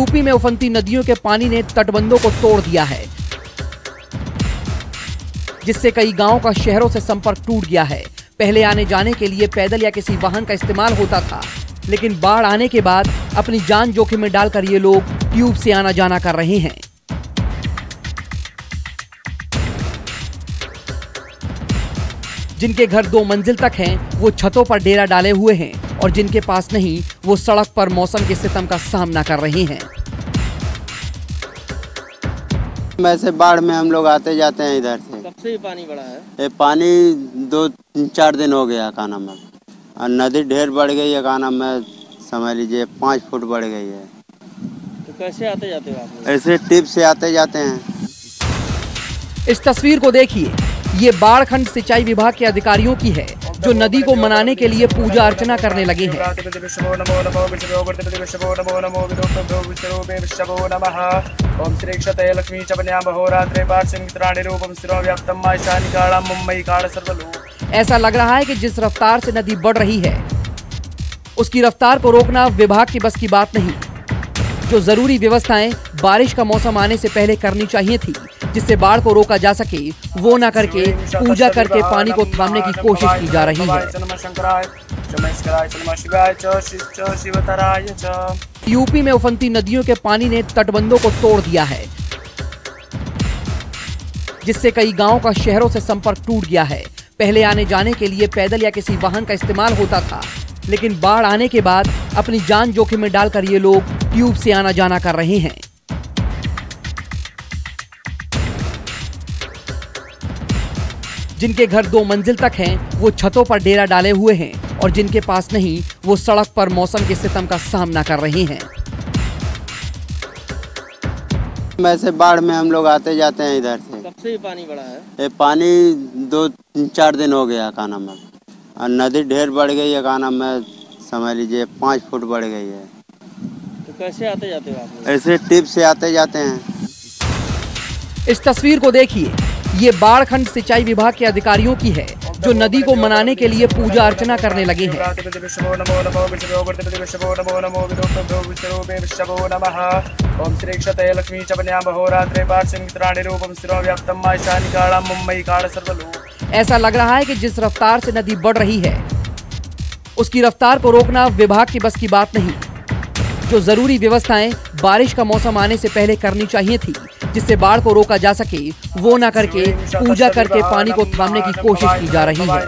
UP में उफनती नदियों के पानी ने तटबंधों को तोड़ दिया है, जिससे कई गाँवों का शहरों से संपर्क टूट गया है। पहले आने जाने के लिए पैदल या किसी वाहन का इस्तेमाल होता था, लेकिन बाढ़ आने के बाद अपनी जान जोखिम में डालकर ये लोग ट्यूब से आना जाना कर रहे हैं। जिनके घर दो मंजिल तक हैं, वो छतों पर डेरा डाले हुए हैं। और जिनके पास नहीं वो सड़क पर मौसम के सितम का सामना कर रहे हैं। वैसे बाढ़ में हम लोग आते जाते हैं इधर से। कब से पानी बढ़ा है? ये पानी दो चार दिन हो गया का नाम और नदी ढेर बढ़ गई है का नाम है समझ लीजिए पाँच फुट बढ़ गई है। तो कैसे आते जाते हो आप ऐसे टिप से आते जाते हैं। इस तस्वीर को देखिए। ये बाढ़ खंड सिंचाई विभाग के अधिकारियों की है। जो नदी को मनाने के लिए पूजा अर्चना करने लगे हैं। ओम श्री क्षतये लक्ष्मी रूपम मुम्बई काळ सर्वलो ऐसा लग रहा है कि जिस रफ्तार से नदी बढ़ रही है, उसकी रफ्तार को रोकना विभाग की बस की बात नहीं। जो ज़रूरी व्यवस्थाएँ बारिश का मौसम आने से पहले करनी चाहिए थी, जिससे बाढ़ को रोका जा सके, वो न करके पूजा करके पानी को थामने की कोशिश की जा रही है। यूपी में उफनती नदियों के पानी ने तटबंधों को तोड़ दिया है, जिससे कई गाँवों का शहरों से संपर्क टूट गया है। पहले आने जाने के लिए पैदल या किसी वाहन का इस्तेमाल होता था, लेकिन बाढ़ आने के बाद अपनी जान जोखिम में डालकर ये लोग ट्यूब से आना जाना कर रहे हैं। जिनके घर दो मंजिल तक हैं वो छतों पर डेरा डाले हुए हैं और जिनके पास नहीं वो सड़क पर मौसम के सितम का सामना कर रहे हैं। वैसे बाढ़ में हम लोग आते जाते हैं इधर से। कब से पानी बढ़ा है? ये पानी दो चार दिन हो गया का में। और नदी ढेर बढ़ गई है का नाम है समझ लीजिए पाँच फुट बढ़ गई है। कैसे आते जाते हो आप ऐसे टिप से आते जाते हैं। इस तस्वीर को देखिए। ये बाढ़ खंड सिंचाई विभाग के अधिकारियों की है जो नदी को मनाने के लिए पूजा अर्चना करने लगे हैं। ओम श्री क्षतये लक्ष्मी रूपम व्याप्तम ऐसा लग रहा है कि जिस रफ्तार से नदी बढ़ रही है उसकी रफ्तार को रोकना विभाग की बस की बात नहीं। जो ज़रूरी व्यवस्थाएँ बारिश का मौसम आने से पहले करनी चाहिए थी, जिससे बाढ़ को रोका जा सके, वो ना करके पूजा करके पानी को थामने की कोशिश की जा रही है।